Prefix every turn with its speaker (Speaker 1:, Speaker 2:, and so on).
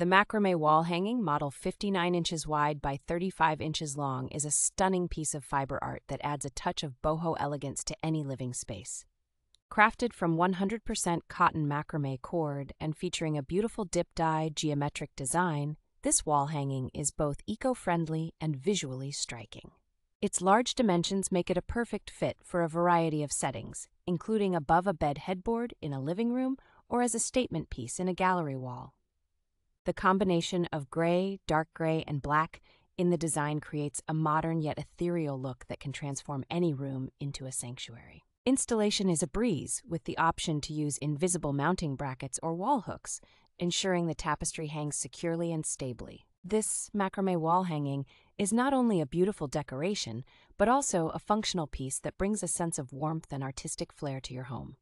Speaker 1: The macrame wall hanging, model 59 inches wide by 35 inches long, is a stunning piece of fiber art that adds a touch of boho elegance to any living space. Crafted from 100% cotton macrame cord and featuring a beautiful dip dye geometric design, this wall hanging is both eco friendly and visually striking. Its large dimensions make it a perfect fit for a variety of settings, including above a bed headboard in a living room or as a statement piece in a gallery wall. The combination of gray, dark gray, and black in the design creates a modern yet ethereal look that can transform any room into a sanctuary. Installation is a breeze with the option to use invisible mounting brackets or wall hooks, ensuring the tapestry hangs securely and stably. This macrame wall hanging is not only a beautiful decoration, but also a functional piece that brings a sense of warmth and artistic flair to your home.